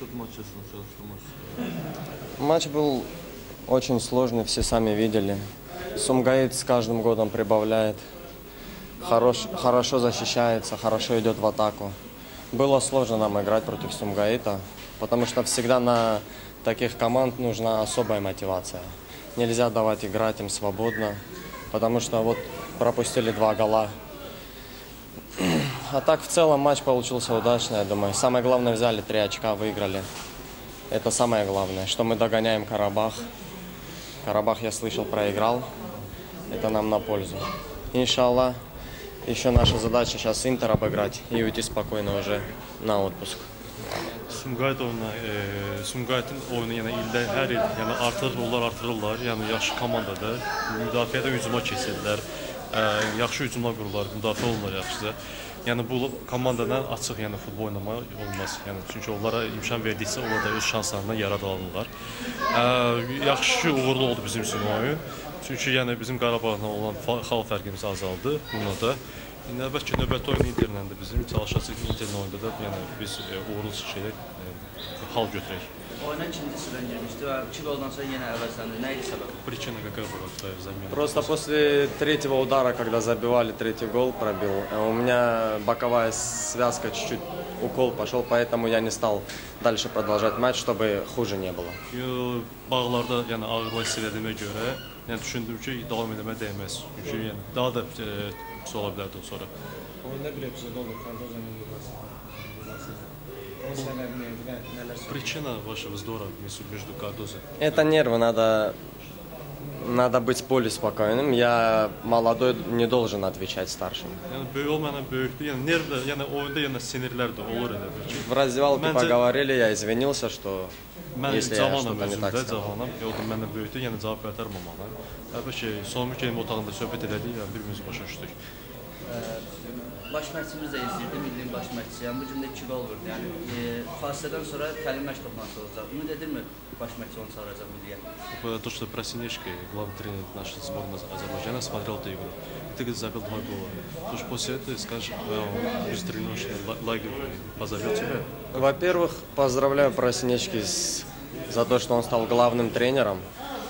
счет матча сначала, что матч? Матч был очень сложный, все сами видели. Сумгаит с каждым годом прибавляет. Хорош, хорошо защищается, хорошо идет в атаку. Было сложно нам играть против Сумгаита, потому что всегда на таких команд нужна особая мотивация. Нельзя давать играть им свободно, потому что вот пропустили два гола. А так в целом матч получился удачный, я думаю. Самое главное взяли три очка, выиграли. Это самое главное, что мы догоняем Карабах. Карабах, я слышал, проиграл. Это нам на пользу. Иншаллах, еще наша задача сейчас Интер обыграть и уйти спокойно уже на отпуск. Sumqayıt oyununa, e, Sumqayıtın oyunu yəni ildə hər il yəni artır, onlar artırırlar. Yəni yaxşı komandadır. Müdafiədə hücuma keçirlər. E, yaxşı hücumlar qururlar, müdafiə olurlar yaxşıca. Yəni bu komandadan açıq yəni futbol oynamaq olmaz. Yəni çünki onlara imkan verdiksə onlar da öz şanslarından. E, yaxşı uğurlu oldu bizim üçün oyun. Çünki yəni bizim Qarabağla olan xal fərqimiz azaldı bunda da. İndi əlbəttə ki, növbəti oyun Interlə də bizim çalışacağıq Interlə oyunda da yəni biz e, uğurlu şeylə e, hal götürək. Oyuna ikinci sıradan girmişdi və 2 goldan sonra yenə əvəzləndi. Nə idi səbəb? Причина какая была твоя замена? Просто после третьего удара, когда забивали третий гол, пробил, э, у меня боковая связка чуть-чуть укол пошел, поэтому я не стал дальше продолжать матч, чтобы хуже не было. Bağlarda yəni ağırlıq hiss etdiyimə görə, yəni düşündüm ki, davam etməyə dəyməz. Çünki yəni daha da e, pis ola bilərdi o sonra. Oyunda bir epizod oldu. Kardoza'nın nələr söyləyir? Причина вашего вздора между Кардозо. Это нервы, надо, надо быть более спокойным. Я молодой, не должен отвечать старшим. В раздевалке поговорили, я извинился, что Mən cavanam özümdə, cavanam. E, o da məndən böyükdür, yəni cavab qaytarmamalı. Hətta ki, Sonmur Kerim otağında söhbət elədik və bir-birimizi başa düşdük. Baş məşqçimiz də izləyirdi, millinin baş məşqçisi. Yəni bu gün də 2 gol vurdu. Yəni e, fasilədən sonra təlim məşq toplantısı olacaq. Ümid edirmi baş məşqçi onu çağıracaq milliyə? То, что про Синешки, главный тренер нашей сборной Азербайджана, смотрел эту игру. И ты забил два гола. Потому что после этого скажешь, из тренировочный ла- лагерь позовет тебя. Во-первых, поздравляю Проснечки с- за то, что он стал главным тренером.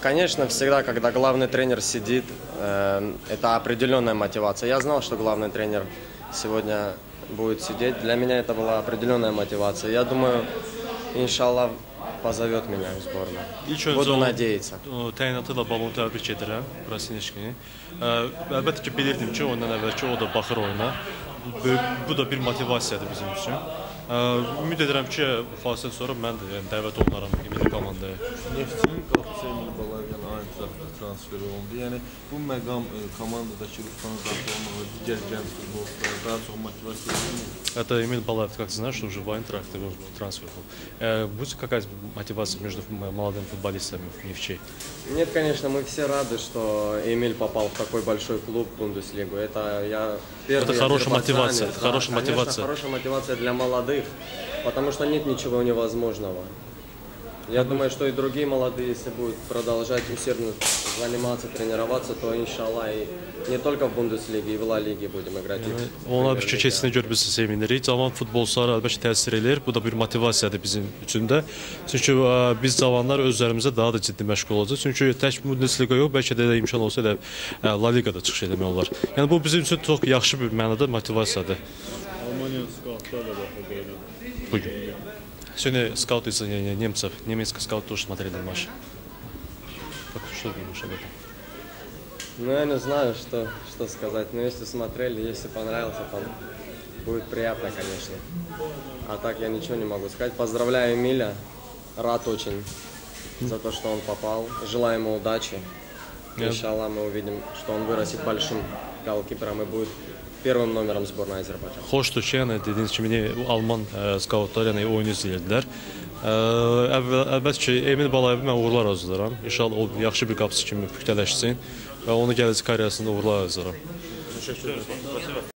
Конечно, всегда, когда главный тренер сидит, э, это определенная мотивация. Я знал, что главный тренер сегодня будет сидеть. Для меня это была определенная мотивация. Я думаю, иншаллах, позовет меня в сборную. İlk Буду надеяться. təyinatı ilə təbrik edirəm Brasinişkini. Əlbəttə ki, bilirdim ki, ondan əvvəlki o da baxır oyuna. Bu, bu da bir motivasiyadır bizim üçün. Ə, Ümid edirəm ki, fasilədən sonra mən də yəni dəvət olunaram milli komandaya. Neftçinin qapısı transferi oldu. Yəni bu məqam e, komandadakı ruhdan daxil olmağı, digər gənc futbolçulara daha çox motivasiya. Это Эмиль Балаев, как ты знаешь, что уже в Айнтрахт его трансфер был. Э, будет какая-то мотивация между молодыми футболистами в Нефчей? Нет, конечно, мы все рады, что Эмиль попал в такой большой клуб в Бундеслигу. Это я первый Это хорошая мотивация, это да, хорошая конечно, мотивация. Хорошая мотивация для молодых, потому что нет ничего невозможного. Я думаю, что и другие молодые, если будут продолжать усердно заниматься, тренироваться, то иншаллах и не только в Бундеслиге, и в Ла Лиге будем играть. и в Onlar Премьер-лиге. bir keçsinə görə biz sevinirik. Cavan futbolçulara əlbəttə təsir eləyir. Bu da bir motivasiyadır bizim üçün də. Çünki ə, biz cavanlar özlərimizə daha da ciddi məşğul olacağıq. Çünki tək Bundesliga yox, bəlkə də elə imkan olsa elə ə, La Liqada çıxış etmək olar. Yəni bu bizim üçün çox yaxşı bir mənada motivasiyadır. Almaniya skautlarla da belə. Bu gün. Сегодня скауты из немцев, немецкий скаут тоже смотрели матч. Как, что ты думаешь об этом? Ну, я не знаю, что, что сказать. Но если смотрели, если понравился, то будет приятно, конечно. А так я ничего не могу сказать. Поздравляю Эмиля. Рад очень за то, что он попал. Желаю ему удачи. Иншаллах мы увидим, что он вырастет большим голкипером и будет первым номером сборной Азербайджана. Xoşdur ki, yəni dediyiniz kimi yəni, bu Alman ə, skautlar yəni oyunu izləyirdilər. Ə, əvvəl əlbəttə ki, Emil Balayevə mən uğurlar arzulayıram. İnşallah o yaxşı bir qapıçı kimi püxtələşsin və onu gələcək karyerasında uğurlar arzulayıram.